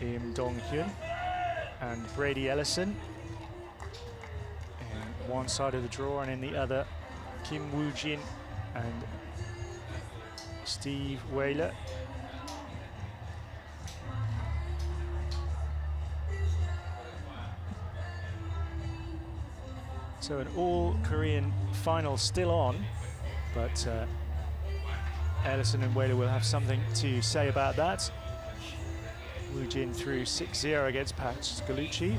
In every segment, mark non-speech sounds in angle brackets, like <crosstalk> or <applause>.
Im Dong-hyun and Brady Ellison. In one side of the draw and in the other, Kim Woo-jin and Steve Wijler. So an all-Korean final still on, but uh, Ellison and Wijler will have something to say about that. Woo Jin through 6-0 against Pasqualucci.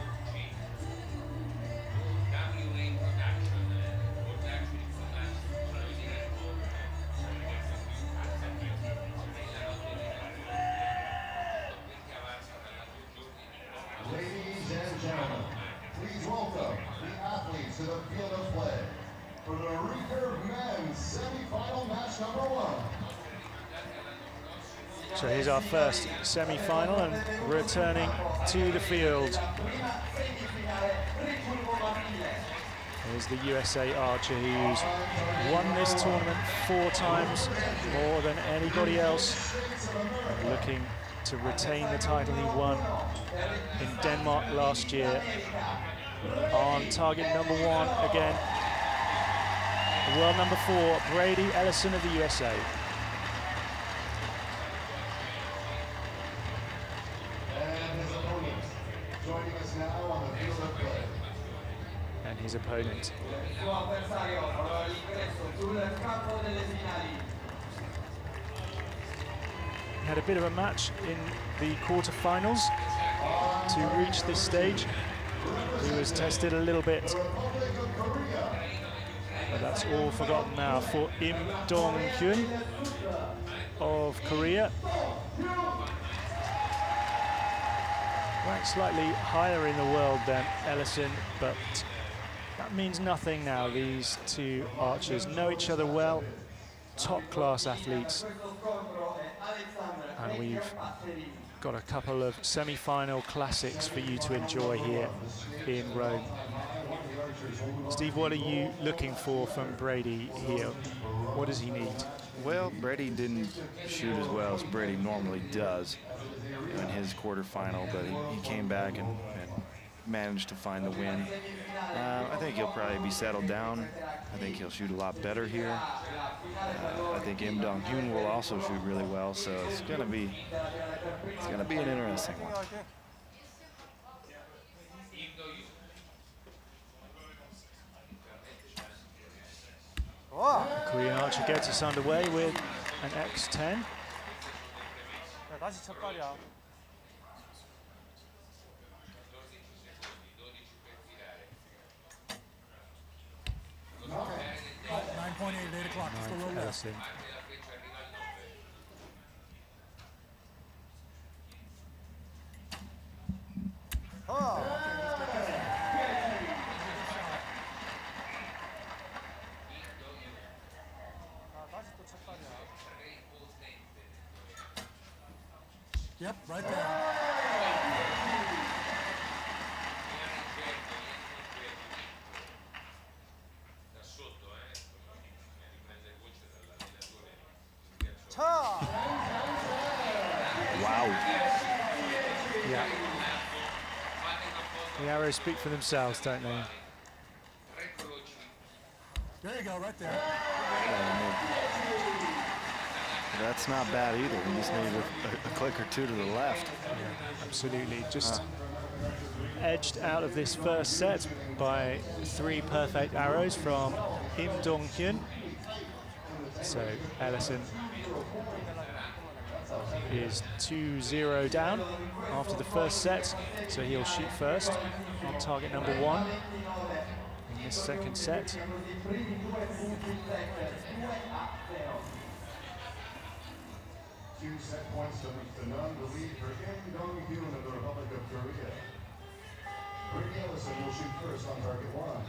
So here's our first semi-final and returning to the field. Here's the USA archer who's won this tournament four times, more than anybody else, looking to retain the title he won in Denmark last year. On target number one again, world number four, Brady Ellison of the USA. His opponent. He had a bit of a match in the quarterfinals to reach this stage. He was tested a little bit. But that's all forgotten now for Im Dong-hyun of Korea. Ranked slightly higher in the world than Ellison, but means nothing now. These two archers know each other well, top class athletes. And we've got a couple of semi-final classics for you to enjoy here in Rome. Steve, what are you looking for from Brady here? What does he need? Well, Brady didn't shoot as well as Brady normally does in his quarterfinal, but he, he came back and, and managed to find the win. Uh, I think he'll probably be settled down. I think he'll shoot a lot better here. Uh, I think Im Dong Hyun will also shoot really well, so it's gonna be it's gonna be an interesting one. Korean Archer gets us underway with an X10. Point eight at 8 o'clock. Just a little less. Oh. Yep, right there. Wow. Yeah. The arrows speak for themselves, don't they? There you go, right there. That's not bad either. We just need a, a, click or two to the left. Yeah, absolutely. Just edged out of this first set by three perfect arrows from Im Dong-hyun. So Ellison is 2-0 down after the first set, so he'll shoot first on target number one in this second set. Two set points to the none to lead for Kim Dong-hyun of the Republic of Korea. Brady Ellison will shoot first on target one.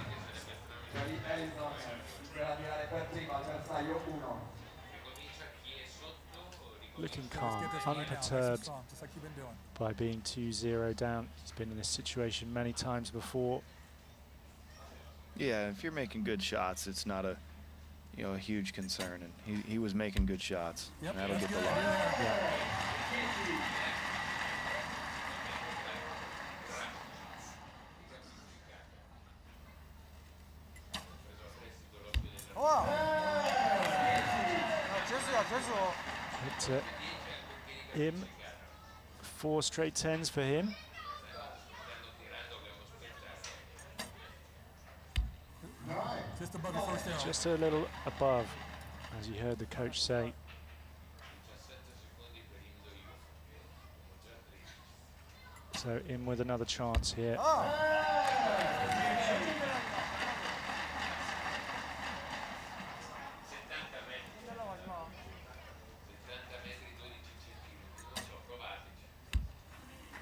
Looking calm, unperturbed by being 2-0 down. He's been in this situation many times before. Yeah, if you're making good shots, it's not a you know a huge concern, and he, he was making good shots. Yep, That'll get the line. Yeah. Uh, him, four straight tens for him. Just above your first arrow. Just a little above, as you heard the coach say. So in with another chance here.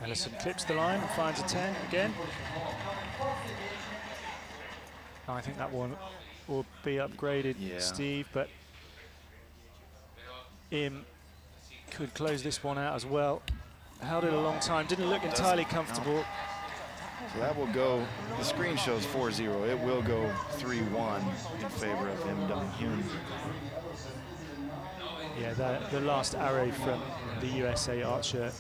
Ellison clips the line and finds a 10 again. I think that one will be upgraded, Yeah. Steve, but Im could close this one out as well. Held it a long time, didn't look entirely comfortable. So that will go, the screen shows 4-0. It will go 3-1 in favor of Im Dong Hyun. Yeah, the, the last arrow from the USA archer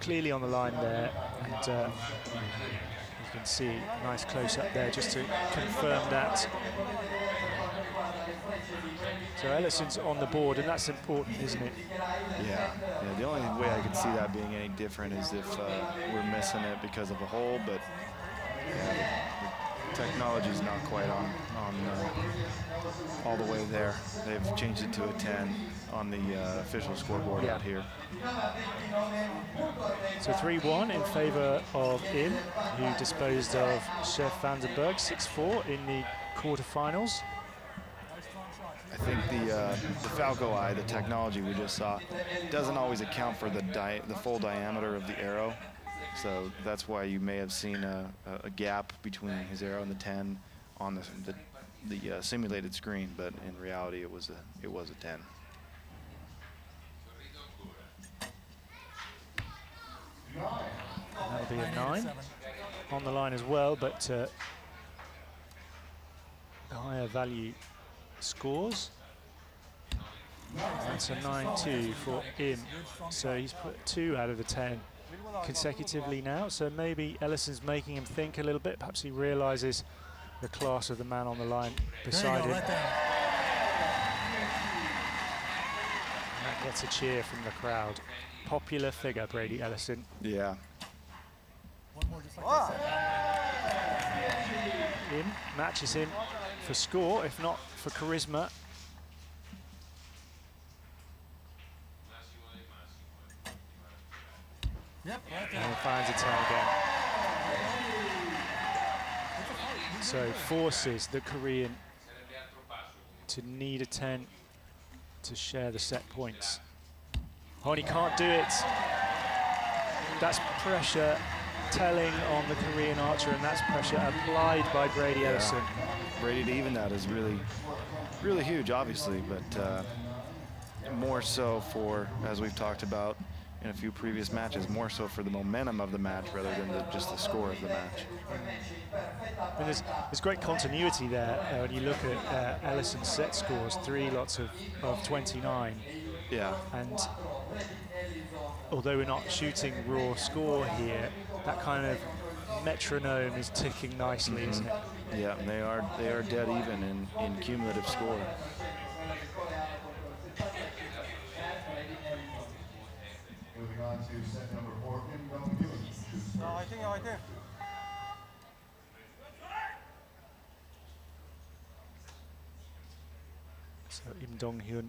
clearly on the line there, and uh, you can see nice close up there just to confirm that. So Ellison's on the board, and that's important, isn't it? Yeah, yeah. The only way I could see that being any different is if uh, we're missing it because of a hole, but yeah, the, the technology's not quite on on uh, all the way there. They've changed it to a 10 on the uh, official scoreboard Yeah. out here. So 3-1 in favour of Im, who disposed of Sjef van den Berg 6-4 in the quarterfinals. I think the uh, the Falco Eye, the technology we just saw, doesn't always account for the di the full diameter of the arrow. So that's why you may have seen a, a, a gap between his arrow and the 10 on the the, the uh, simulated screen, but in reality it was a it was a 10. That'll be a nine on the line as well, but uh, higher value scores. That's a 9-2 for him. So he's put two out of the 10 consecutively now. So maybe Ellison's making him think a little bit. Perhaps he realizes the class of the man on the line beside him. right. That gets a cheer from the crowd. Popular figure, Brady Ellison. Yeah. One more just like that. Im matches him for score, if not for charisma. Yep, right And he finds a 10 again. So forces the Korean to need a 10 to share the set points. Oh, and he can't do it. That's pressure telling on the Korean archer, and that's pressure applied by Brady Ellison. Brady to even that is really, really huge, obviously, but uh, more so for, as we've talked about in a few previous matches, more so for the momentum of the match rather than the, just the score of the match. And there's, there's great continuity there uh, when you look at uh, Ellison's set scores, three lots of, of 29. Yeah, And although we're not shooting raw score here, that kind of metronome is ticking nicely, mm-hmm. isn't it? yeah, they are they are dead even in, in cumulative score. Moving on to set number four, Kim Dong Hyun. shoots No, I think right there. So Im Dong Hyun,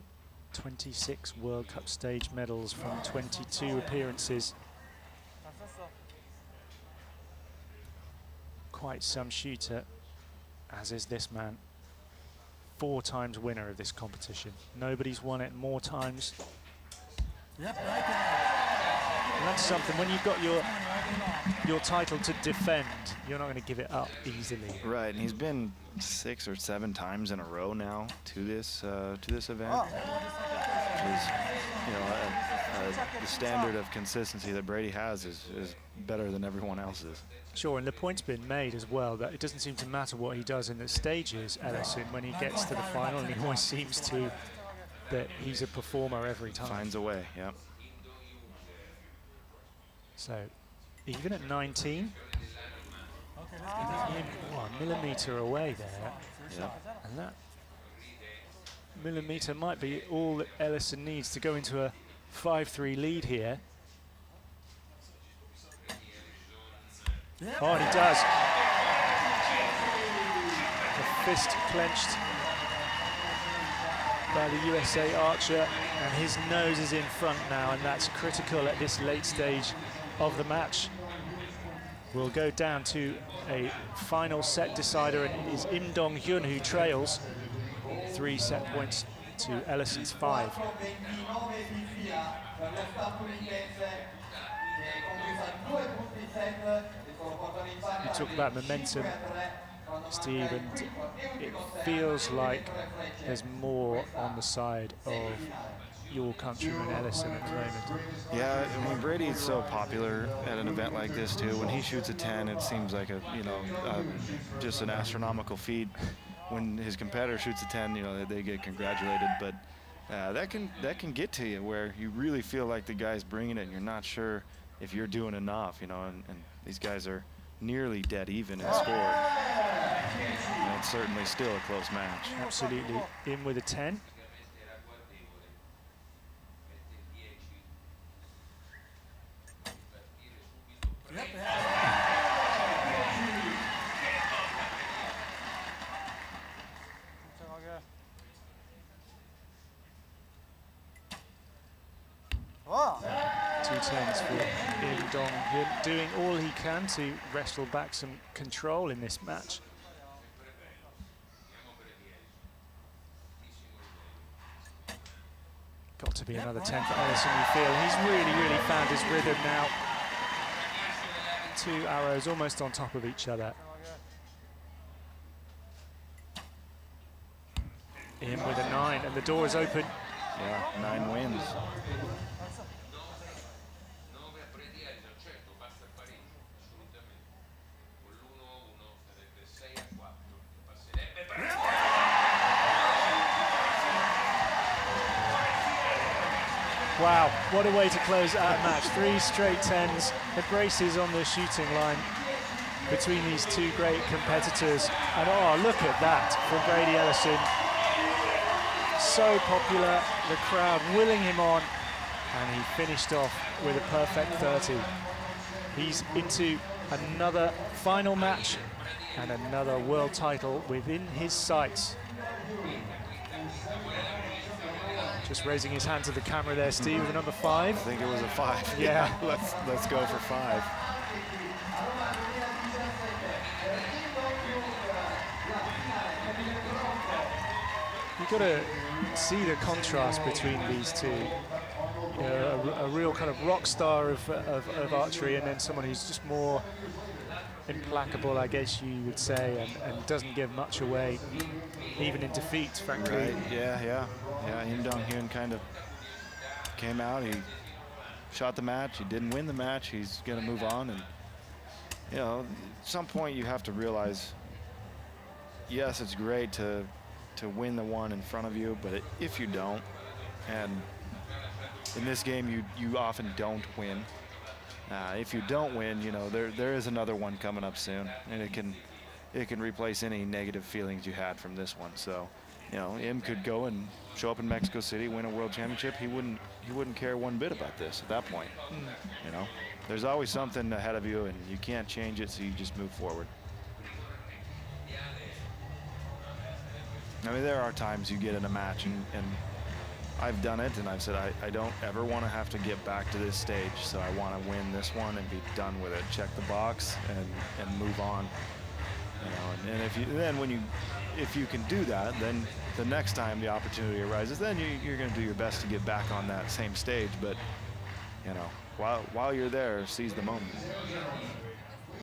26 World Cup stage medals from 22 appearances. Quite some shooter, as is this man. Four times winner of this competition. Nobody's won it more times. Yep, right that's something. When you've got your your title to defend, you're not going to give it up easily. Right, and he's been six or seven times in a row now to this uh, to this event. Which is, you know, uh, uh, the standard of consistency that Brady has is, is better than everyone else's. Sure, and the point's been made as well that it doesn't seem to matter what he does in the stages, Ellison, when he gets to the final, and he always seems to that he's a performer every time. Finds a way, yeah. So even at 19, Okay, let's get this. in, well, a millimetre away there, yeah. and that millimetre might be all that Ellison needs to go into a 5-3 lead here. Oh, and he does. The fist clenched by the USA archer, and his nose is in front now, and that's critical at this late stage of the match. We'll go down to a final set decider, and it is Im Dong Hyun who trails three set points to Ellison's five. You talk about momentum, Steve, and it feels like there's more on the side of your countryman Ellison at the moment. Yeah, I mean Brady is so popular at an event like this too. When he shoots a 10, it seems like a you know uh, just an astronomical feat. When his competitor shoots a 10, you know they, they get congratulated, but uh, that can that can get to you where you really feel like the guy's bringing it, and you're not sure if you're doing enough. You know, and, and these guys are nearly dead even in score. And it's certainly still a close match. Absolutely in with a 10. Doing all he can to wrestle back some control in this match. Got to be another 10 for Ellison, you feel. He's really, really found his rhythm now. Two arrows almost on top of each other. In with a nine, and the door is open. Yeah, nine wins. Wow, what a way to close a match. Three straight tens, the braces on the shooting line between these two great competitors. And oh, look at that from Brady Ellison. So popular, the crowd willing him on, and he finished off with a perfect 30. He's into another final match and another world title within his sights. Just raising his hand to the camera there, Steve, with the number five. I think it was a five. <laughs> Yeah. let's let's go for five. You've got to see the contrast between these two. You know, a, a real kind of rock star of, of, of archery and then someone who's just more implacable, I guess you would say, and, and doesn't give much away, even in defeat, frankly. Right. Yeah, yeah, yeah. Im Dong Hyun kind of came out. He shot the match. He didn't win the match. He's going to move on. And you know, at some point you have to realize, yes, it's great to to win the one in front of you, but if you don't, and in this game you you often don't win. Uh, if you don't win, you know there there is another one coming up soon, and it can it can replace any negative feelings you had from this one. So, you know, Im could go and show up in Mexico City, win a world championship. He wouldn't he wouldn't care one bit about this at that point. You know, there's always something ahead of you, and you can't change it, so you just move forward. I mean, there are times you get in a match, and, and I've done it, and I've said I, I don't ever want to have to get back to this stage, so I want to win this one and be done with it. Check the box and, and move on. You know, and, and if you then when you if you can do that, then the next time the opportunity arises, then you, you're going to do your best to get back on that same stage. But you know, while while you're there, seize the moment.